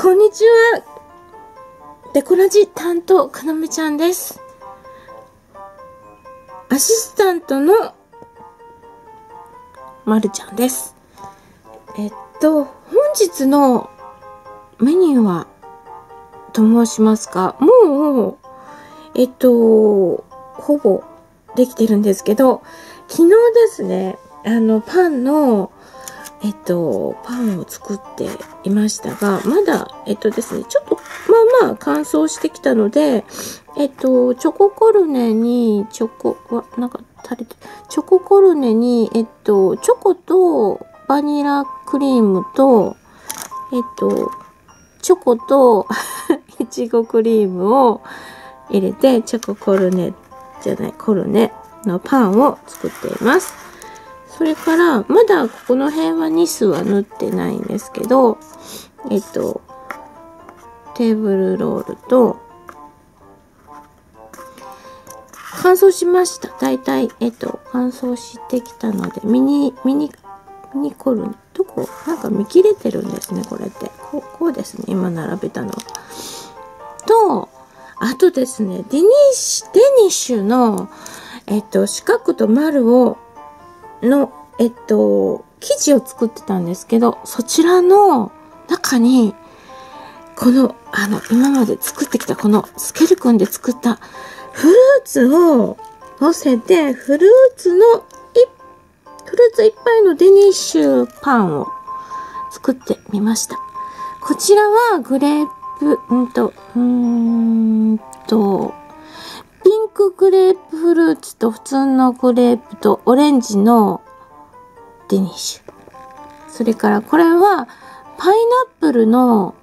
こんにちは。デコラジ担当、かなめちゃんです。アシスタントの、まるちゃんです。えっと、本日のメニューは、と申しますか、もう、えっと、ほぼできてるんですけど、昨日ですね、あの、パンの、えっと、パンを作っていましたが、まだ、えっとですね、ちょっと、まあまあ乾燥してきたので、えっと、チョココルネに、チョコ、わ、なんか垂れて、チョココルネに、えっと、チョコとバニラクリームと、えっと、チョコと いちごクリームを入れて、チョココルネじゃない、コルネのパンを作っています。それから、まだここの辺はニスは塗ってないんですけど、えっと、テーブルロールと、乾燥しました。だいたい、えっと、乾燥してきたので、ミニ、ミニ、ミニコルネ。どこ？なんか見切れてるんですね、これって。こう、こうですね、今並べたの。と、あとですね、デニッシュ、デニッシュの、えっと、四角と丸を、の、えっと、生地を作ってたんですけど、そちらの中に、この、あの、今まで作ってきたこのすけるくんで作ったフルーツを乗せて、フルーツのい、フルーツいっぱいのデニッシュパンを作ってみました。こちらはグレープ、うんと、うーんと、ピンクグレープフルーツと普通のグレープとオレンジのデニッシュ。それからこれはパイナップルの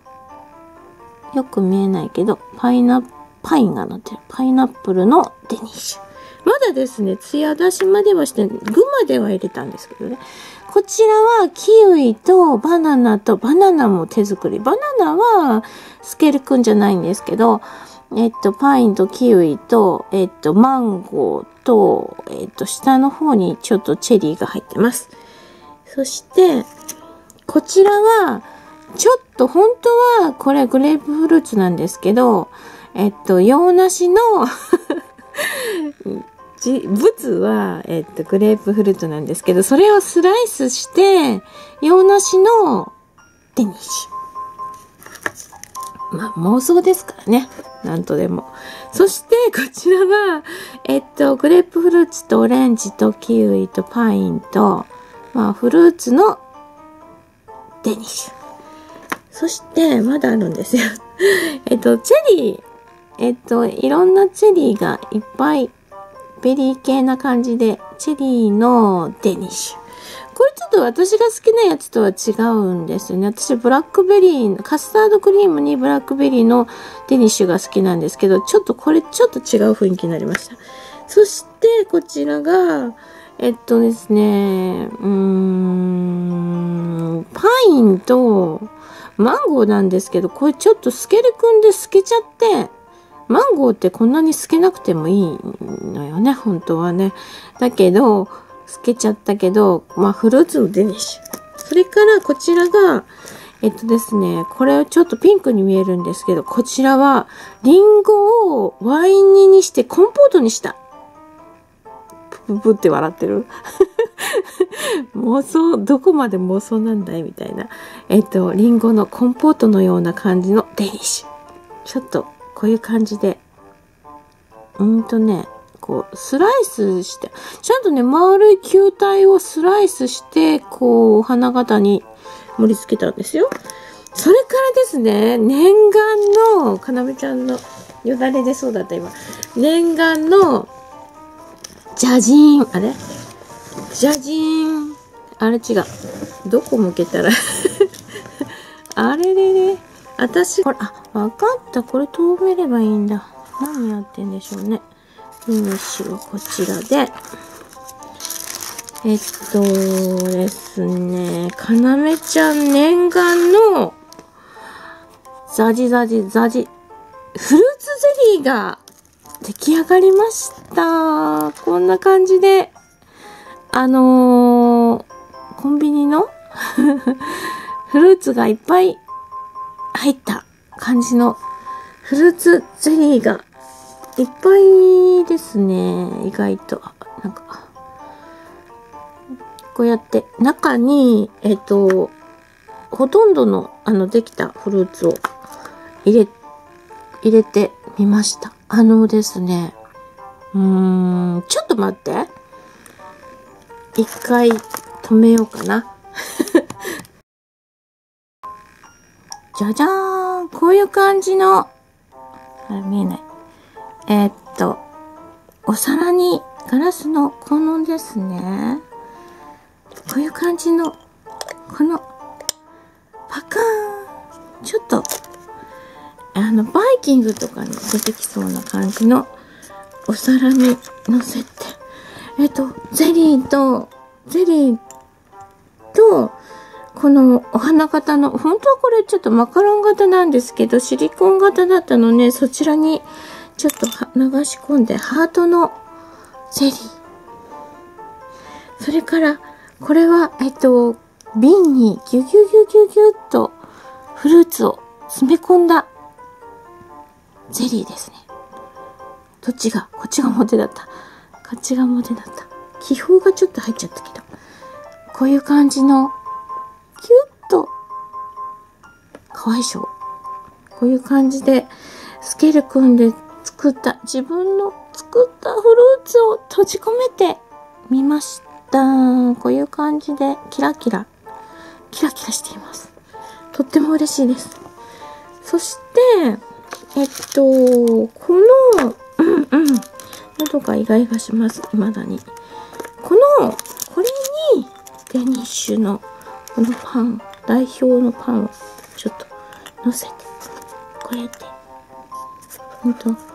よく見えないけど、パイナ、パインが乗ってる。パイナップルのデニッシュ。まだですね、艶出しまではして、具までは入れたんですけどね。こちらはキウイとバナナと、バナナも手作り。バナナはスケルくんじゃないんですけど、えっと、パインとキウイと、えっと、マンゴーと、えっと、下の方にちょっとチェリーが入ってます。そして、こちらは、ちょっと本当はこれグレープフルーツなんですけど、えっと、洋梨の じ、物は、えっと、グレープフルーツなんですけど、それをスライスして、洋梨のデニッシュ。まあ、妄想ですからね。なんとでも。そして、こちらは、えっと、グレープフルーツとオレンジとキウイとパインと、まあ、フルーツのデニッシュ。そして、まだあるんですよ。えっと、チェリー。えっと、いろんなチェリーがいっぱい、ベリー系な感じで、チェリーのデニッシュ。これちょっと私が好きなやつとは違うんですよね。私、ブラックベリー、カスタードクリームにブラックベリーのデニッシュが好きなんですけど、ちょっとこれちょっと違う雰囲気になりました。そして、こちらが、えっとですね、うーん、パインと、マンゴーなんですけど、これちょっと透けるくんで透けちゃって、マンゴーってこんなに透けなくてもいいのよね、本当はね。だけど、透けちゃったけど、まあフルーツのデニッシュ。それからこちらが、えっとですね、これはちょっとピンクに見えるんですけど、こちらはリンゴをワイン煮にしてコンポートにした。プププって笑ってる 妄想、どこまで妄想なんだいみたいな。えっと、リンゴのコンポートのような感じのデニッシュ。ちょっと、こういう感じで。うーんとね、こう、スライスして、ちゃんとね、丸い球体をスライスして、こう、花形に盛り付けたんですよ。それからですね、念願の、かなめちゃんの、よだれ出そうだった今。念願の、ジャジーン、あれ？ジャジーン。あれ違う。どこ向けたら？あれれれ。私、これ、あ、わかった。これ遠めればいいんだ。何やってんでしょうね。フィニッシュはこちらで。えっとですね、かなめちゃん念願の、ザジザジザジ、フルーツゼリーが出来上がりました。こんな感じで、あのー、コンビニの フルーツがいっぱい入った感じのフルーツゼリーがいっぱいですね。意外と。なんか、こうやって中に、えっ、と、ほとんどのあのできたフルーツを入れ、入れてみました。あのですね、うーん、ちょっと待って。一回止めようかな。じゃじゃーんこういう感じの、あれ見えない。えー、っと、お皿にガラスのこのですね。こういう感じの、この、パカーン。ちょっと、あの、バイキングとかに出てきそうな感じのお皿に乗せて、えっと、ゼリーと、ゼリーと、このお花型の、本当はこれちょっとマカロン型なんですけど、シリコン型だったので、そちらにちょっと流し込んで、ハートのゼリー。それから、これは、えっと、瓶にギュギュギュギュギュッとフルーツを詰め込んだゼリーですね。どっちがこっちが表だった。こっちが表だった。気泡がちょっと入っちゃったけど。こういう感じの、キュッと、かわいしょ。こういう感じで、スケル君で作った、自分の作ったフルーツを閉じ込めてみました。こういう感じで、キラキラ、キラキラしています。とっても嬉しいです。そして、えっと、この、うんうん、喉がイガイガします、未だに。この、これに、デニッシュの、このパン、代表のパンを、ちょっと、乗せて、こうやって、ほんと、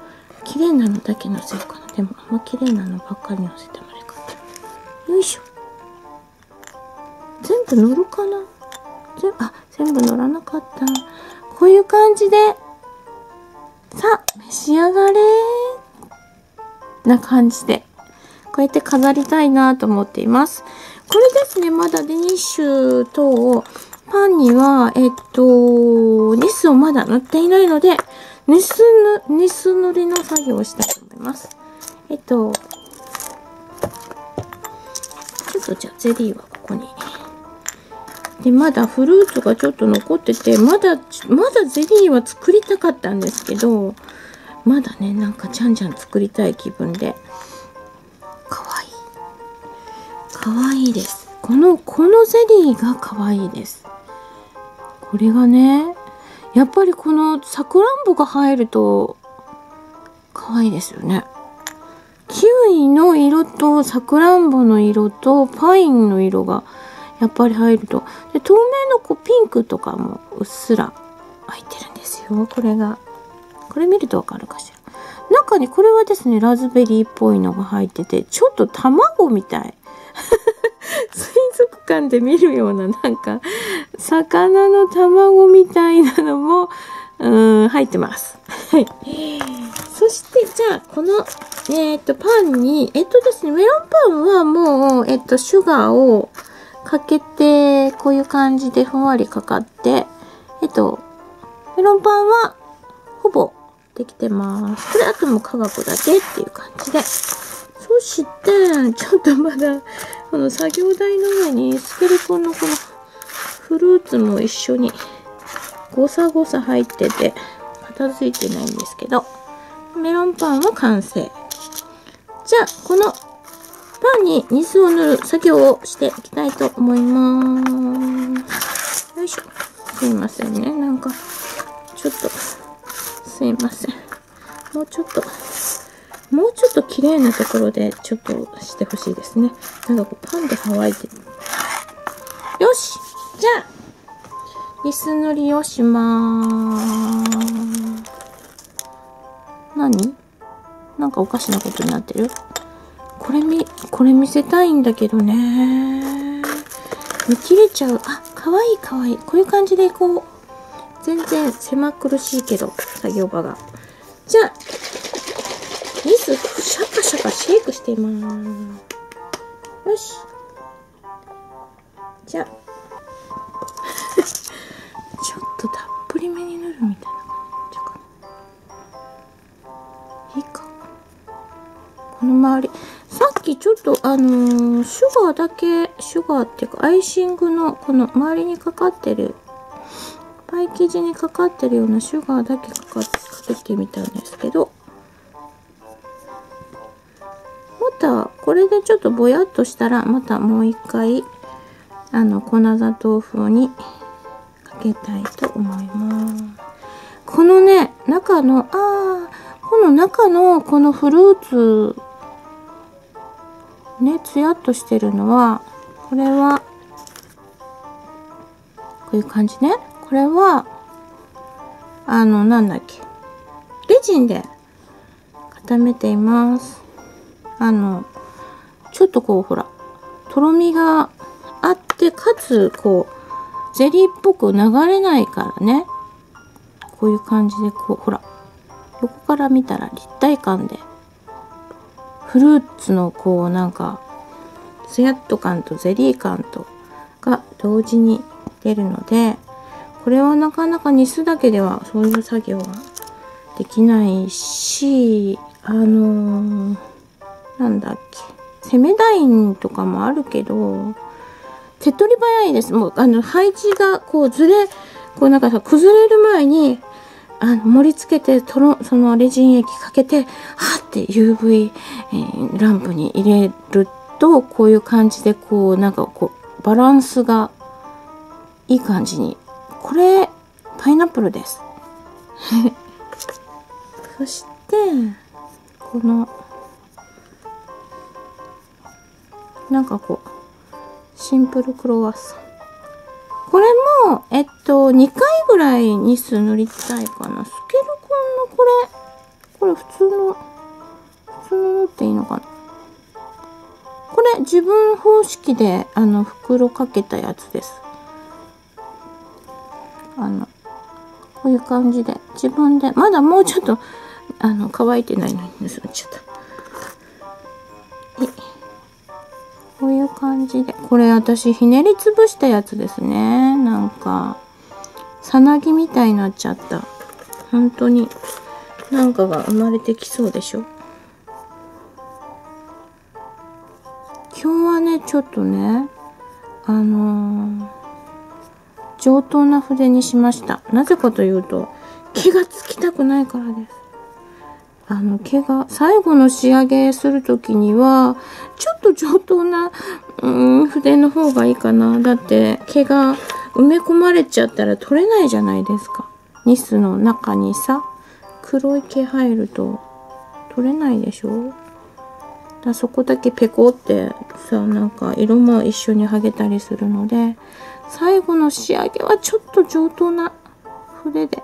綺麗なのだけ乗せようかな。でも、あんま綺麗なのばっかり乗せてもあれかよいしょ。全部乗るかな全部あ、全部乗らなかった。こういう感じで、さあ、召し上がれな感じで、こうやって飾りたいなと思っています。これですね、まだデニッシュと、パンには、えっと、ニスをまだ塗っていないので、ニスぬ、ニス塗りの作業をしたいと思います。えっと、ちょっとじゃあゼリーはここに。で、まだフルーツがちょっと残ってて、まだ、まだゼリーは作りたかったんですけど、まだね、なんかちゃんちゃん作りたい気分で。かわいい。かわいいです。この、このゼリーがかわいいです。これがね、やっぱりこのさくらんぼが入ると、可愛いですよね。キウイの色とさくらんぼの色とパインの色がやっぱり入ると。で、透明のこうピンクとかもうっすら入ってるんですよ。これが。これ見るとわかるかしら。中にこれはですね、ラズベリーっぽいのが入ってて、ちょっと卵みたい。水族館で見るようななんか、魚の卵みたいなのも、うん、入ってます。はい。そして、じゃあ、この、えっ、と、パンに、えっ、とですね、メロンパンはもう、えっ、と、シュガーをかけて、こういう感じでふんわりかかって、えっ、と、メロンパンは、ほぼできてます。これあともう科学だけっていう感じで。そして、ちょっとまだ、この作業台の上にスケルトンのこのフルーツも一緒にゴサゴサ入ってて片付いてないんですけど、メロンパンは完成。じゃあ、このパンにニスを塗る作業をしていきたいと思います。よいしょ。すいませんね。なんか、ちょっと、すいません。もうちょっと、もうちょっと綺麗なところでちょっとしてほしいですね。なんかこうパンで乾いてる。よしじゃあ、リス塗りをしまーす。何？なんかおかしなことになってる？これみ、これ見せたいんだけどね。見切れちゃう。あ、かわいいかわいい。こういう感じでいこう、全然狭苦しいけど、作業場が。じゃあ、シャカシャカシェイクしています。よし。じゃ ちょっとたっぷりめに塗るみたいな感じかいいか。この周り。さっきちょっとあのー、シュガーだけシュガーっていうかアイシングのこの周りにかかってる。パイ生地にかかってるようなシュガーだけかかってみたんですけど。たこれでちょっとぼやっとしたらまたもう一回あの粉砂糖風にかけたいと思います。このね、中の、ああ、この中のこのフルーツ、ね、つやっとしてるのは、これは、こういう感じね。これは、あの、なんだっけ。レジンで固めています。あの、ちょっとこう、ほら、とろみがあって、かつ、こう、ゼリーっぽく流れないからね。こういう感じで、こう、ほら、横から見たら立体感で、フルーツのこうなんか、ツヤっと感とゼリー感とが同時に出るので、これはなかなかニスだけではそういう作業はできないし、あのー、なんだっけ、セメダインとかもあるけど、手っ取り早いです。もう、あの、配置がこうずれ、こうなんかさ、崩れる前に、あの盛り付けてとろそのレジン液かけてはって UV、えー、ランプに入れるとこういう感じでこうなんかこうバランスがいい感じに。これパイナップルです。そしてこのなんかこうシンプルクロワッサンこれも、えっと、2回ぐらいニス塗りたいかな。スケルコンのこれ、これ普通の、普通の塗っていいのかな。これ自分方式で、あの、袋かけたやつです。あの、こういう感じで、自分で、まだもうちょっと、あの、乾いてないのに盗んちゃった。こういう感じで。これ私ひねりつぶしたやつですね。なんか、さなぎみたいになっちゃった。本当に、なんかが生まれてきそうでしょ。今日はね、ちょっとね、あのー、上等な筆にしました。なぜかというと、気がつきたくないからです。あの、毛が、最後の仕上げするときには、ちょっと上等な、うん、筆の方がいいかな。だって、毛が埋め込まれちゃったら取れないじゃないですか。ニスの中にさ、黒い毛入ると取れないでしょだそこだけペコってさ、なんか色も一緒に剥げたりするので、最後の仕上げはちょっと上等な筆で、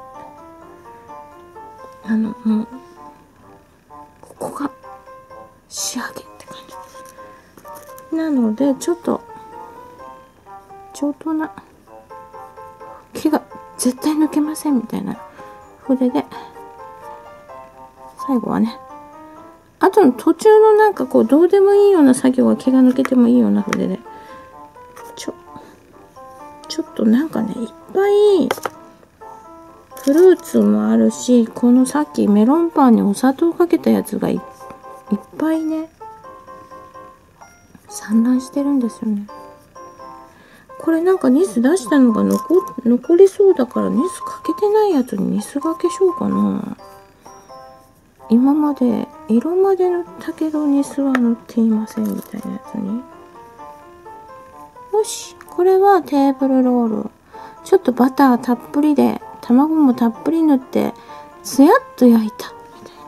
あの、もう、ここが仕上げって感じ。なのでちょっと上等な毛が絶対抜けませんみたいな。筆で最後はね。あとの途中のなんかこうどうでもいいような作業は毛が抜けてもいいような筆で。ちょちょっとなんかねいっぱいフルーツもあるし、このさっきメロンパンにお砂糖かけたやつがいっぱいね、散乱してるんですよね。これなんかニス出したのが残残りそうだからニスかけてないやつにニスがけしようかな。今まで色まで塗ったけどニスは塗っていませんみたいなやつに。よし、これはテーブルロール。ちょっとバターたっぷりで卵もたっぷり塗ってつやっと焼いた。みたいな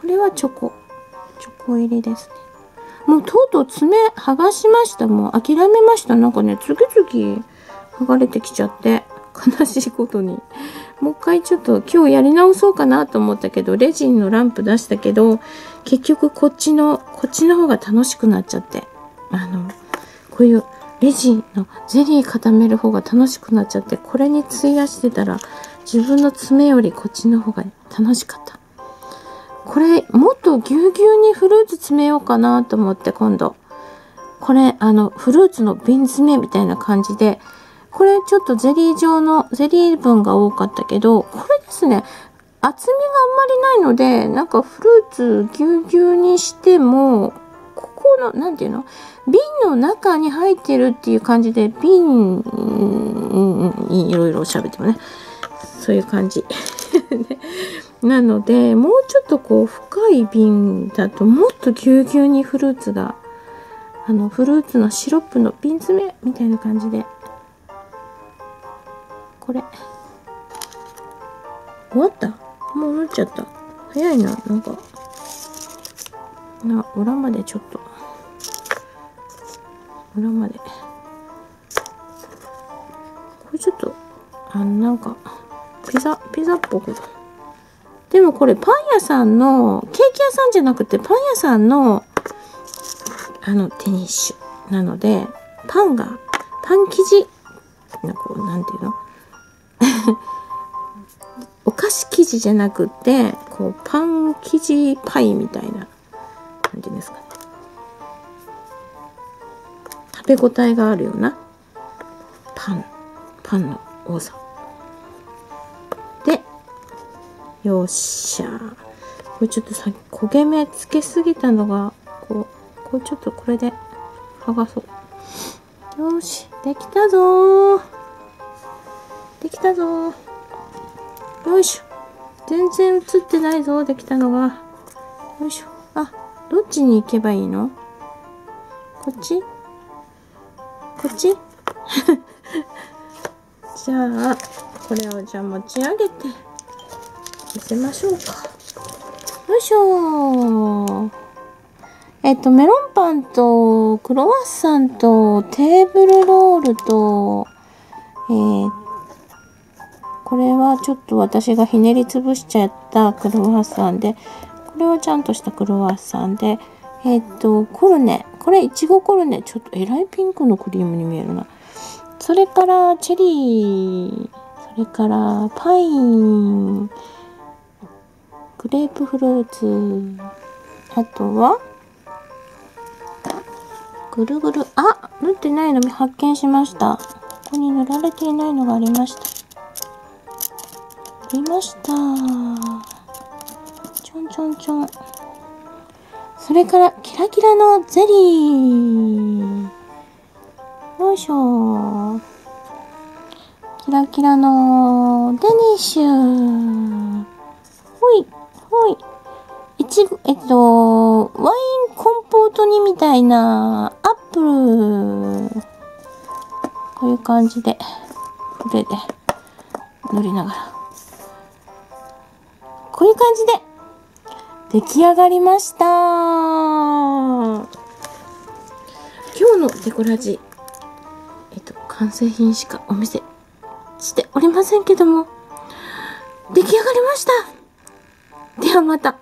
これはチョコ。チョコ入りですね。もうとうとう爪剥がしました。もう諦めました。なんかね次々剥がれてきちゃって悲しいことに。もう一回ちょっと今日やり直そうかなと思ったけどレジンのランプ出したけど結局こっちのこっちの方が楽しくなっちゃって。あのこういうレジのゼリー固める方が楽しくなっちゃって、これに費やしてたら、自分の爪よりこっちの方が楽しかった。これ、もっとぎゅうぎゅうにフルーツ詰めようかなと思って、今度。これ、あの、フルーツの瓶詰めみたいな感じで、これちょっとゼリー状の、ゼリー分が多かったけど、これですね、厚みがあんまりないので、なんかフルーツぎゅうぎゅうにしても、の、なんていうの？瓶の中に入ってるっていう感じで、瓶にいろいろ喋ってもね。そういう感じ。なので、もうちょっとこう、深い瓶だと、もっとぎゅうぎゅうにフルーツが、あの、フルーツのシロップの瓶詰めみたいな感じで、これ。終わった？もうなっちゃった。早いな、なんか。な、裏までちょっと。裏まで。これちょっと、あの、なんか、ピザ、ピザっぽく。でもこれパン屋さんの、ケーキ屋さんじゃなくてパン屋さんの、あの、テニッシュなので、パンが、パン生地、なんかこう、なんていうの？お菓子生地じゃなくて、こう、パン生地パイみたいな、感じですかね。べ応えがあるような、パン、パンの多さ。で、よっしゃこれちょっとさ焦げ目つけすぎたのが、こう、こうちょっとこれで剥がそう。よし、できたぞできたぞよいしょ。全然映ってないぞ、できたのが。よいしょ。あ、どっちに行けばいいの？こっち？こっちじゃあ、これをじゃあ持ち上げて、見せましょうか。よいしょえっと、メロンパンと、クロワッサンと、テーブルロールと、えー、これはちょっと私がひねりつぶしちゃったクロワッサンで、これはちゃんとしたクロワッサンで、えっと、コルネ。これ、いちごコルネ。ちょっとえらいピンクのクリームに見えるな。それから、チェリー。それから、パイン。グレープフルーツ。あとは、ぐるぐる。あ塗ってないの発見しました。ここに塗られていないのがありました。ありました。ちょんちょんちょん。それから、キラキラのゼリー。よいしょ。キラキラのデニッシュ。ほい、ほい。いちご、えっと、ワインコンポートにみたいな、アップル。こういう感じで、これで、塗りながら。こういう感じで、出来上がりました。今日のデコラジえっと完成品しかお見せしておりませんけども出来上がりました。ではまた。